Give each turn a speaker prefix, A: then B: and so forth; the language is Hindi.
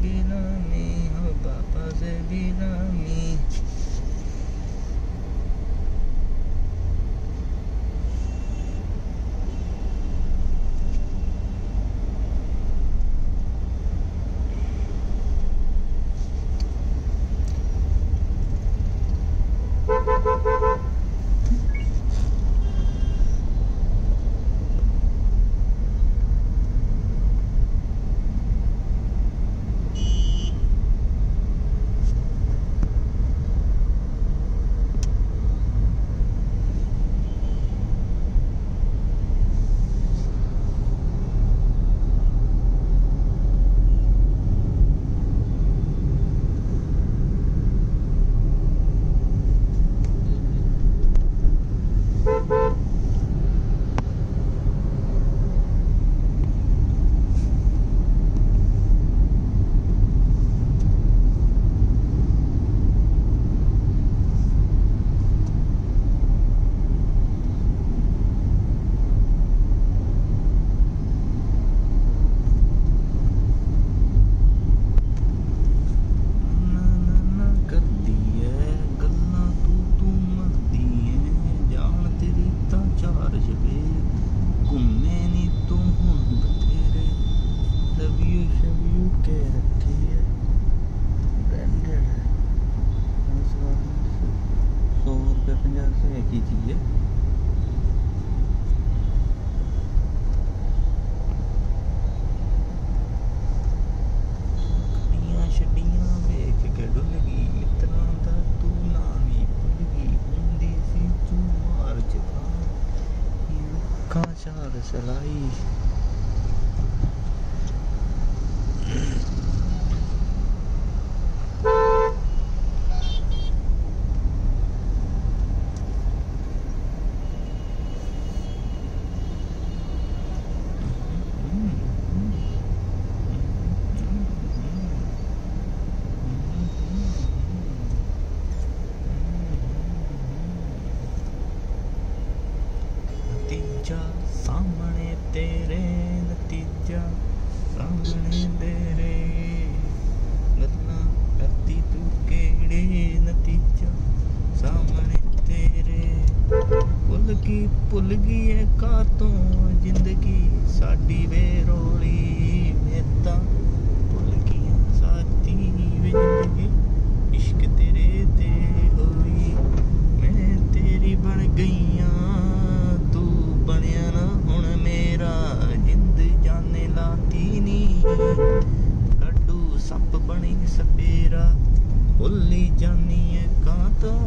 A: bina me, oh, papa's a bina me. सौ रुपये पंजाब से एक ही चीज़ है sei lá, e तेरे नतीजा सामने तेरे गल्ला करती तू केड़े नतीजा सामने तेरे भुल की भुल गई है का तो ज़िंदगी साडी वे। ਮੇਰਾ ਜਿੰਦ ਜਾਨੇ ਲਾਤੀ ਨੀ ਕੱਡੂ ਸੱਪ ਬਣੀ ਸਪੇਰਾ। ਭੁੱਲੀ ਜਾਨੀ ਐ ਕਾਂ ਤੋਂ।